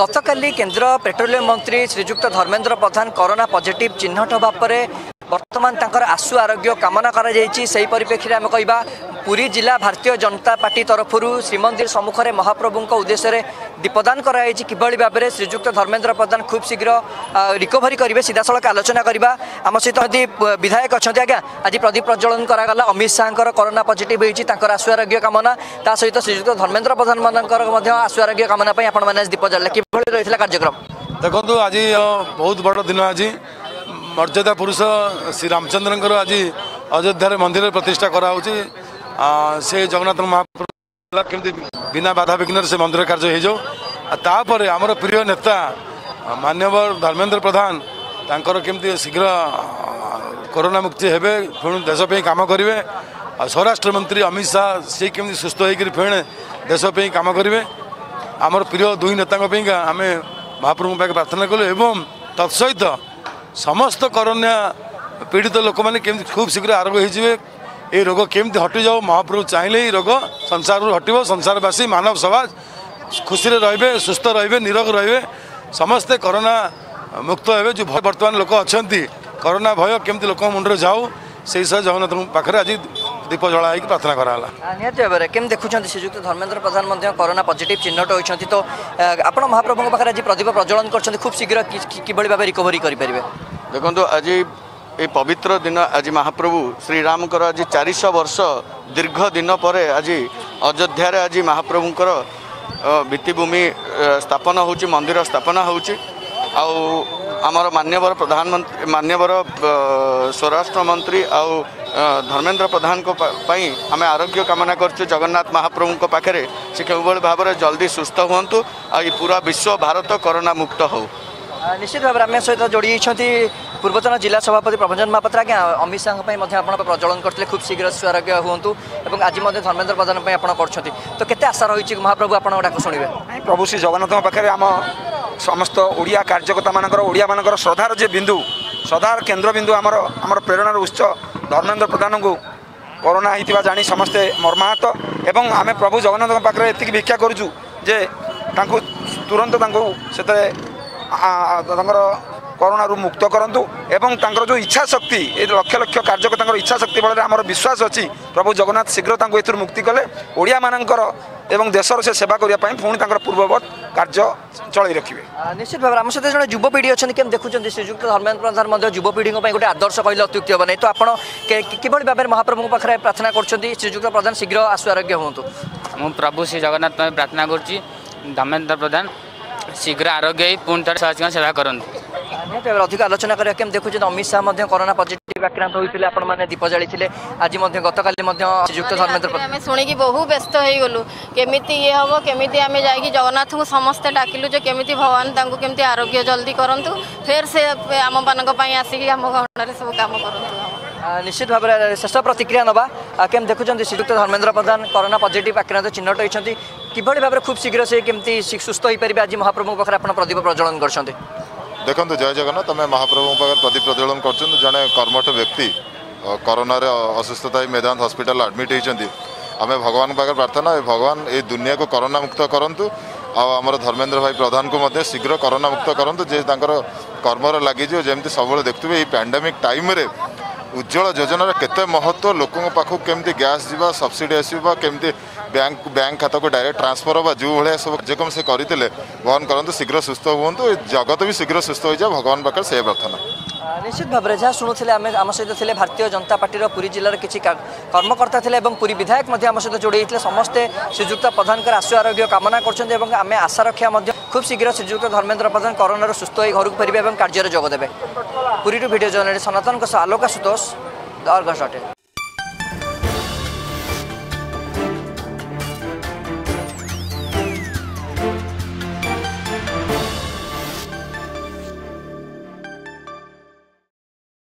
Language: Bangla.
ଗତକାଲି କେନ୍ଦ୍ର ପେଟ୍ରୋଲିୟମ୍ ମନ୍ତ୍ରୀ ଶ୍ରୀଯୁକ୍ତ ଧର୍ମେନ୍ଦ୍ର ପ୍ରଧାନ କରୋନା ପଜିଟିଭ୍ ଚିହ୍ନଟ ହେବା ପରେ ବର୍ତ୍ତମାନ ତାଙ୍କର ଆଶୁ ଆରୋଗ୍ୟ କାମନା କରାଯାଇଛି ସେହି ପରିପ୍ରେକ୍ଷୀରେ ଆମେ କହିବା पुी जिल्ला भारतीय जनता पर्टी तरफु श्रीमन्दिर सम्मुखर महाप्रभु उद्देश्य दीपदान गराइन्छ किभली भावर श्रीक्त धर्मेन्द्र प्रधान खूब शीघ्र रिकवरी रिकभरी सीधा सड़क आलोचना आम सहित हामी विधायक अहिले आज्ञा आज प्रदीप प्रज्वलन गराला अमित शाहको करोना पजिट हुन्छ तर कामना ता सहित श्री धर्मेन्द्र प्रधान आशुआरयोग्य कामना आपच जेभरि कार्यक्रम कार्कु आज बहुत बड दिन आज मर्यादा पुरुष श्री रमचन्द्र आज अयोध्या अयो मन्दिर प्रतिष्ठाहित ସେ ଜଗନ୍ନାଥ ମହାପ୍ରଭୁ କେମିତି ବିନା ବାଧା ବିଘ୍ନରେ ସେ ମନ୍ଦିର କାର୍ଯ୍ୟ ହେଇଯାଉ ଆଉ ତାପରେ ଆମର ପ୍ରିୟ ନେତା ମାନ୍ୟବର ଧର୍ମେନ୍ଦ୍ର ପ୍ରଧାନ ତାଙ୍କର କେମିତି ଶୀଘ୍ର କରୋନା ମୁକ୍ତି ହେବେ ପୁଣି ଦେଶ ପାଇଁ କାମ କରିବେ ଆଉ ସ୍ୱରାଷ୍ଟ୍ର ମନ୍ତ୍ରୀ ଅମିତ ଶାହା ସେ କେମିତି ସୁସ୍ଥ ହେଇକିରି ପୁଣି ଦେଶ ପାଇଁ କାମ କରିବେ ଆମର ପ୍ରିୟ ଦୁଇ ନେତାଙ୍କ ପାଇଁକା ଆମେ ମହାପ୍ରଭୁଙ୍କ ପାଖରେ ପ୍ରାର୍ଥନା କଲୁ ଏବଂ ତତ୍ସହିତ ସମସ୍ତ କରୋନା ପୀଡ଼ିତ ଲୋକମାନେ କେମିତି ଖୁବ୍ ଶୀଘ୍ର ଆରୋଗ୍ୟ ହେଇଯିବେ ए रोग केमि हटि महाप्रुष चाहिँ रोग संसारहरू हट्य संसारवासी मानव समाज खुशी खुसी रहेछ सुस्थ रे निरग रे समस्ते करोना मुक्त हो वर्तमान लोक अहिले करना भय के लोक मुडै जाउँ जगन्नाथ आज दीप जो प्रार्थना कराला भएर के देखुन्छ श्री धर्मेन्द्र प्रधान कोरोना पजिट चिह्नट हुन्छ तो आपना महाप्रभु आज प्रदीप प्रज्वलन गर्नु खुब शीघ्र क्या रिकभरी आज ଏଇ ପବିତ୍ର ଦିନ ଆଜି ମହାପ୍ରଭୁ ଶ୍ରୀରାମଙ୍କର ଆଜି ଚାରିଶହ ବର୍ଷ ଦୀର୍ଘ ଦିନ ପରେ ଆଜି ଅଯୋଧ୍ୟାରେ ଆଜି ମହାପ୍ରଭୁଙ୍କର ଭିତ୍ତିଭୂମି ସ୍ଥାପନ ହେଉଛି ମନ୍ଦିର ସ୍ଥାପନ ହେଉଛି ଆଉ ଆମର ମାନ୍ୟବର ପ୍ରଧାନମନ୍ତ୍ରୀ ମାନ୍ୟବର ସ୍ୱରାଷ୍ଟ୍ର ମନ୍ତ୍ରୀ ଆଉ ଧର୍ମେନ୍ଦ୍ର ପ୍ରଧାନଙ୍କ ପାଇଁ ଆମେ ଆରୋଗ୍ୟ କାମନା କରିଛୁ ଜଗନ୍ନାଥ ମହାପ୍ରଭୁଙ୍କ ପାଖରେ ସେ କେଉଁଭଳି ଭାବରେ ଜଲ୍ଦି ସୁସ୍ଥ ହୁଅନ୍ତୁ ଆଉ ଏ ପୁରା ବିଶ୍ୱ ଭାରତ କରୋନା ମୁକ୍ତ ହେଉ নিশ্চিত ভাবে আমি সহ যোড়ি হয়েছেন পূর্বতন জেলা সভাপতি প্রভঞ্জন মহাপাত্র আজ্ঞা অমিত শাহ মধ্যে আপনার প্রজ্বলন করলে খুব শীঘ্র স্বরাজ্ঞ হুঁতু এবং আজ মধ্যে ধর্মেন্দ্র প্রধান আপনার করছেন তো কেতে আশা রয়েছে মহাপ্রভু আপনার ডাক শুণবে প্রভু শ্রী জগন্নাথ পাখে আম সমস্ত ওড়িয়া কার্যকর্তা মানুষ ওড়িয়া মানুষ শ্রদ্ধার যে বিন্দু শ্রদ্ধার কেন্দ্রবিন্দু আমার আমার প্রেরণার উৎস ধর্মেন্দ্র প্রধানক করোনা হয়েছে জাঁ সমস্তে মর্মাহত এবং আমি প্রভু জগন্নাথ পাখে এত ভিক্ষা করছু যে তাঁর তুরন্ত তাঁর সেতু ତାଙ୍କର করোনার মুক্ত করতু এবং তাঁর যে ইচ্ছা শক্তি এই লক্ষ লক্ষ কার্যক তাঁর ইচ্ছা শক্তি ফলে আমার বিশ্বাস অছি প্রভু জগন্নাথ শীঘ্র তাঁর এর মুক্তি কলে ওড়িয়া মানকর এবং দেশের সে সেবা করা পুঁ তাঁর পূর্ববৎ কার্য চলাই রাখবে নিশ্চিত ভাবে আমার সাথে জনে যুবপিঢ়ি অনেক কেমন দেখুছেন শ্রীযুক্ত ধর্মেন্দ্র প্রধান মধ্যে যুবপিঢ়ি গোটে আদর্শ কহিলে অত্যুক্তি হবে না তো আপনার কিভাবে ভাবে মহাপ্রভু পাখে প্রার্থনা করছেন শ্রীযুক্ত প্রধান শীঘ্র আশু আরোগ্য হুম প্রভু শ্রী জগন্নাথ প্রার্থনা করছি ধর্মেন্দ্র প্রধান ଶୀଘ୍ର ଆରୋଗ୍ୟ ହୋଇ ପୁଣି ଥରେ ସ୍ୱାସ୍ଥ୍ୟ ସେବା କରନ୍ତୁ ନିହାତି ଭାବରେ ଅଧିକ ଆଲୋଚନା କରିବା କେମିତି ଦେଖୁଛନ୍ତି ଅମିତ ଶାହା ମଧ୍ୟ କରୋନା ପଜିଟିଭ୍ ଆକ୍ରାନ୍ତ ହୋଇଥିଲେ ଆପଣମାନେ ଦୀପ ଜାଳିଥିଲେ ଆଜି ମଧ୍ୟ ଗତକାଲି ମଧ୍ୟ ଶ୍ରୀଯୁକ୍ତ ଧର୍ମେନ୍ଦ୍ର ଆମେ ଶୁଣିକି ବହୁ ବ୍ୟସ୍ତ ହୋଇଗଲୁ କେମିତି ଇଏ ହେବ କେମିତି ଆମେ ଯାଇକି ଜଗନ୍ନାଥଙ୍କୁ ସମସ୍ତେ ଡାକିଲୁ ଯେ କେମିତି ଭଗବାନ ତାଙ୍କୁ କେମିତି ଆରୋଗ୍ୟ ଜଲ୍ଦି କରନ୍ତୁ ଫେର୍ ସେ ଆମମାନଙ୍କ ପାଇଁ ଆସିକି ଆମ ଘରରେ ସବୁ କାମ କରନ୍ତୁ ନିଶ୍ଚିତ ଭାବରେ ଶେଷ ପ୍ରତିକ୍ରିୟା ନେବା କେମିତି ଦେଖୁଛନ୍ତି ଶ୍ରୀଯୁକ୍ତ ଧର୍ମେନ୍ଦ୍ର ପ୍ରଧାନ କରୋନା ପଜିଟିଭ୍ ଆକ୍ରାନ୍ତ ଚିହ୍ନଟ ହୋଇଛନ୍ତି କିଭଳି ଭାବରେ ଖୁବ୍ ଶୀଘ୍ର ସେ କେମିତି ସୁସ୍ଥ ହୋଇପାରିବେ ଆଜି ମହାପ୍ରଭୁଙ୍କ ପାଖରେ ଆପଣ ପ୍ରଦୀପ ପ୍ରଜ୍ୱଳନ କରିଛନ୍ତି ଦେଖନ୍ତୁ ଜୟ ଜଗନ୍ନାଥ ତୁମେ ମହାପ୍ରଭୁଙ୍କ ପାଖରେ ପ୍ରଦୀପ ପ୍ରଜ୍ୱଳନ କରୁଛନ୍ତି ଜଣେ କର୍ମଠ ବ୍ୟକ୍ତି କରୋନାରେ ଅସୁସ୍ଥତା ହୋଇ ମେଦାନ୍ତ ହସ୍ପିଟାଲ ଆଡ଼ମିଟ୍ ହୋଇଛନ୍ତି ଆମେ ଭଗବାନଙ୍କ ପାଖରେ ପ୍ରାର୍ଥନା ଭଗବାନ ଏ ଦୁନିଆକୁ କରୋନା ମୁକ୍ତ କରନ୍ତୁ ଆଉ ଆମର ଧର୍ମେନ୍ଦ୍ର ଭାଇ ପ୍ରଧାନଙ୍କୁ ମଧ୍ୟ ଶୀଘ୍ର କରୋନା ମୁକ୍ତ କରନ୍ତୁ ଯେ ତାଙ୍କର କର୍ମରେ ଲାଗିଯିବ ଯେମିତି ସବୁବେଳେ ଦେଖୁଥିବେ ଏଇ ପ୍ୟାଣ୍ଡେମିକ୍ ଟାଇମ୍ରେ ଉଜ୍ଜଳ ଯୋଜନାର କେତେ ମହତ୍ତ୍ୱ ଲୋକଙ୍କ ପାଖକୁ କେମିତି ଗ୍ୟାସ୍ ଯିବା ସବସିଡ଼ି ଆସିବା କେମିତି ବ୍ୟାଙ୍କ ବ୍ୟାଙ୍କ ଖାତାକୁ ଡାଇରେକ୍ଟ ଟ୍ରାନ୍ସଫର ବା ଯେଉଁ ଭଳିଆ ସବୁ କାର୍ଯ୍ୟକ୍ରମ ସେ କରିଥିଲେ ଭଗବାନ କରନ୍ତୁ ଶୀଘ୍ର ସୁସ୍ଥ ହୁଅନ୍ତୁ ଜଗତ ବି ଶୀଘ୍ର ସୁସ୍ଥ ହୋଇଯାଉ ଭଗବାନ ପାଖରେ ସେ ପ୍ରାର୍ଥନା ନିଶ୍ଚିତ ଭାବରେ ଯାହା ଶୁଣୁଥିଲେ ଆମେ ଆମ ସହିତ ଥିଲେ ଭାରତୀୟ ଜନତା ପାର୍ଟିର ପୁରୀ ଜିଲ୍ଲାର କିଛି କର୍ମକର୍ତ୍ତା ଥିଲେ ଏବଂ ପୁରୀ ବିଧାୟକ ମଧ୍ୟ ଆମ ସହିତ ଯୋଡ଼ି ହୋଇଥିଲେ ସମସ୍ତେ ଶ୍ରୀଯୁକ୍ତ ପ୍ରଧାନଙ୍କର ଆଶୁ ଆରୋଗ୍ୟ କାମନା କରୁଛନ୍ତି ଏବଂ ଆମେ ଆଶା ରଖିବା ମଧ୍ୟ ଖୁବ୍ ଶୀଘ୍ର ଶ୍ରୀଯୁକ୍ତ ଧର୍ମେନ୍ଦ୍ର ପ୍ରଧାନ କରୋନାରୁ ସୁସ୍ଥ ହୋଇ ଘରକୁ ଫେରିବେ ଏବଂ କାର୍ଯ୍ୟରେ ଯୋଗ ଦେବେ ପୁରୀରୁ ଭିଡ଼ିଓ ଜର୍ଣ୍ଣାଲିଷ୍ଟ ସନାତନଙ୍କ ସହ ଆଲୋକା ସୁତୋଷ ଦର୍ଘ